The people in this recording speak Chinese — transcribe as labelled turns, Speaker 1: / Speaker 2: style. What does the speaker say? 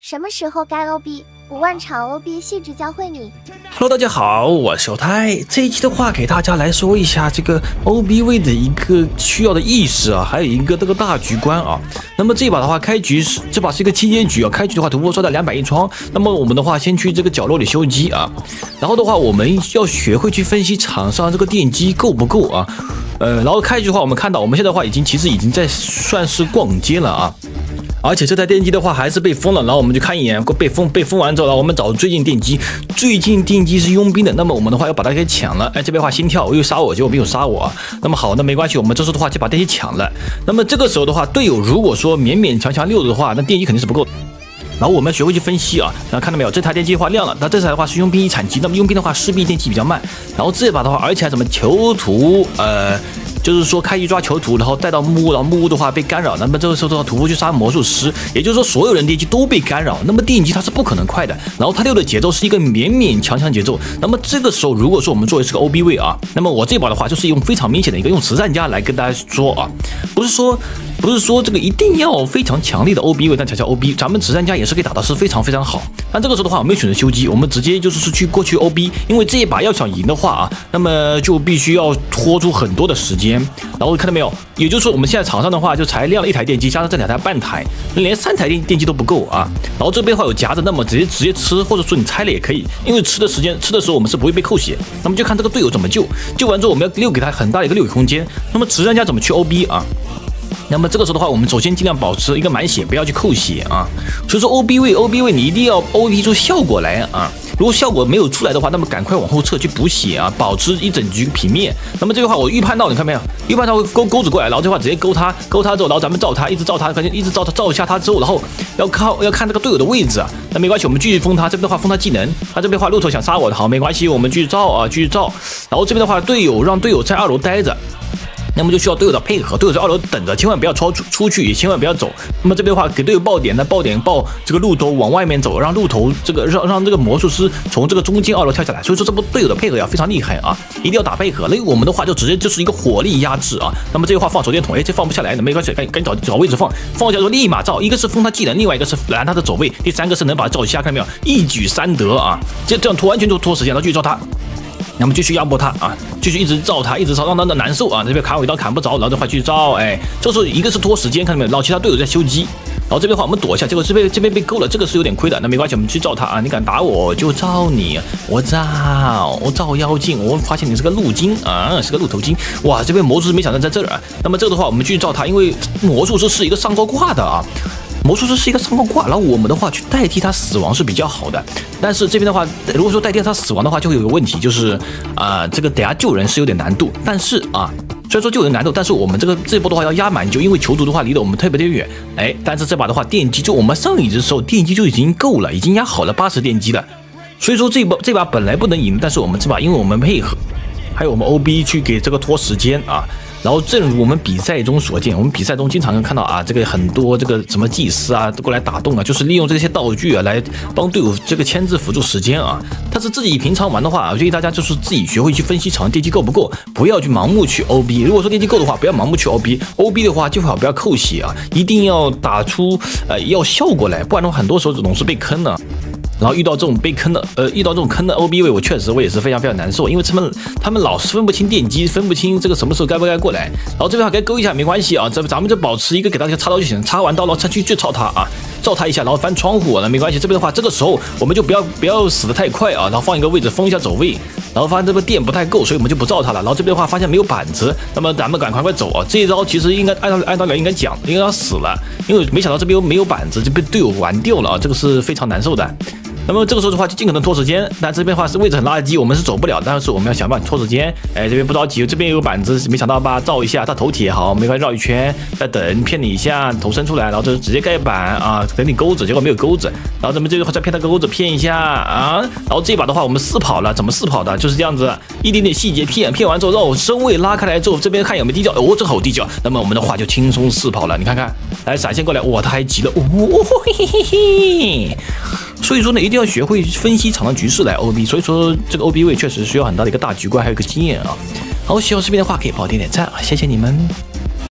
Speaker 1: 什么时候该 OB？五万场 OB 细致教会你。
Speaker 2: Hello，大家好，我是小泰。这一期的话，给大家来说一下这个 OB 位的一个需要的意识啊，还有一个这个大局观啊。那么这把的话，开局是这把是一个七阶局啊，开局的话，屠夫刷到两百一窗。那么我们的话，先去这个角落里修机啊，然后的话，我们要学会去分析场上这个电机够不够啊。呃，然后开局的话，我们看到我们现在的话，已经其实已经在算是逛街了啊。而且这台电机的话还是被封了，然后我们就看一眼，被封被封完之后，然后我们找最近电机，最近电机是佣兵的，那么我们的话要把它给抢了。哎，这边的话心跳我又杀我，结果没有杀我。那么好，那没关系，我们这时候的话就把电机抢了。那么这个时候的话，队友如果说勉勉强强溜的话，那电机肯定是不够。然后我们学会去分析啊，然后看到没有，这台电机的话亮了，那这台的话是佣兵一产机，那么佣兵的话势必电机比较慢。然后这把的话，而且还什么囚徒，呃。就是说开局抓囚徒，然后带到木屋，然后木屋的话被干扰，那么这个时候的话，屠夫去杀魔术师，也就是说所有人电机都被干扰，那么电机它是不可能快的，然后它六的节奏是一个勉勉强强节奏，那么这个时候如果说我们作为是个 OB 位啊，那么我这把的话就是用非常明显的一个用实战家来跟大家说啊，不是说不是说这个一定要非常强力的 OB 位那才叫 OB，咱们慈善家也是可以打的是非常非常好，但这个时候的话我们选择修机，我们直接就是去过去 OB，因为这一把要想赢的话啊，那么就必须要拖出很多的时间，然后看到没有？也就是说，我们现在场上的话，就才亮了一台电机，加上这两台半台，连三台电电机都不够啊。然后这边的话有夹着，那么直接直接吃，或者说你拆了也可以，因为吃的时间吃的时候我们是不会被扣血。那么就看这个队友怎么救，救完之后我们要留给他很大的一个溜空间。那么慈善家怎么去 OB 啊？那么这个时候的话，我们首先尽量保持一个满血，不要去扣血啊。所以说 OB 位 OB 位你一定要 OB 出效果来啊。如果效果没有出来的话，那么赶快往后撤去补血啊，保持一整局平面。那么这句话我预判到，你看没有？预判到会勾钩子过来，然后这话直接勾他，勾他之后，然后咱们照他，一直照他，感觉一直照他，照一下他之后，然后要靠要看这个队友的位置啊。那没关系，我们继续封他。这边的话封他技能，他这边的话骆驼想杀我的，好没关系，我们继续照啊，继续照。然后这边的话，队友让队友在二楼待着。那么就需要队友的配合，队友在二楼等着，千万不要超出出去，也千万不要走。那么这边的话，给队友爆点，那爆点爆这个鹿头往外面走，让鹿头这个让让这个魔术师从这个中间二楼跳下来。所以说这波队友的配合要非常厉害啊，一定要打配合。那我们的话就直接就是一个火力压制啊。那么这句话放手电筒，哎，这放不下来的没关系，赶赶紧找找位置放，放下之后立马照，一个是封他技能，另外一个是拦他的走位，第三个是能把他照瞎，看到没有？一举三得啊！这这样拖完全就拖时间，然后继续照他。那么继续压迫他啊，继续一直照他，一直造，让他的难受啊。这边砍我一刀砍不着，然后这块继续照，哎，这时候一个是拖时间，看到没有？然后其他队友在修机，然后这边的话我们躲一下，结果这边这边被勾了，这个是有点亏的。那没关系，我们去照他啊，你敢打我就照你，我照我照妖精，我发现你是个鹿精啊，是个鹿头精。哇，这边魔术师没想到在这儿啊。那么这个的话我们继续照他，因为魔术师是一个上高挂的啊。魔术师是一个上高挂，然后我们的话去代替他死亡是比较好的，但是这边的话，如果说代替他死亡的话，就会有个问题，就是啊、这个等下救人是有点难度，但是啊。虽然说救人难度，但是我们这个这波的话要压满救，因为囚徒的话离得我们特别的远，哎，但是这把的话电机就我们上一只时候电机就已经够了，已经压好了八十电机了，所以说这把这把本来不能赢，但是我们这把因为我们配合，还有我们 OB 去给这个拖时间啊。然后，正如我们比赛中所见，我们比赛中经常能看到啊，这个很多这个什么祭司啊都过来打洞啊，就是利用这些道具啊来帮队友这个牵制辅助时间啊。但是自己平常玩的话，我建议大家就是自己学会去分析场上电机够不够，不要去盲目去 OB。如果说电机够的话，不要盲目去 OB。OB 的话，最好不要扣血啊，一定要打出呃要效果来，不然的话，很多时候总是被坑的。然后遇到这种被坑的，呃，遇到这种坑的 OB 位，我确实我也是非常非常难受，因为他们他们老是分不清电机，分不清这个什么时候该不该过来。然后这边的话该勾一下没关系啊，这咱们就保持一个给他一个插刀就行，插完刀然后再去去照他啊，照他一下，然后翻窗户那没关系。这边的话，这个时候我们就不要不要死的太快啊，然后放一个位置封一下走位，然后发现这个电不太够，所以我们就不照他了。然后这边的话发现没有板子，那么咱们赶快快走啊！这一招其实应该按照按道理应该讲，应该要死了，因为没想到这边又没有板子就被队友玩掉了啊，这个是非常难受的。那么这个时候的话，就尽可能拖时间。但这边的话是位置很垃圾，我们是走不了，但是我们要想办法拖时间。哎，这边不着急，这边有板子，没想到吧？照一下，他头铁好，没关系，绕一圈，再等骗你一下，头伸出来，然后就直接盖板啊，等你钩子，结果没有钩子，然后咱们这个再骗他钩子骗一下啊，然后这一把的话我们四跑了，怎么四跑的？就是这样子，一点点细节骗，骗完之后让我身位拉开来之后，这边看有没有地窖，哦，正好有地窖，那么我们的话就轻松四跑了。你看看，来闪现过来，哇，他还急了，哦嘿嘿嘿嘿。所以说呢，一定要学会分析场上局势来 OB。所以说这个 OB 位确实需要很大的一个大局观，还有一个经验啊。好，喜欢视频的话可以帮我点点赞啊，谢谢你们。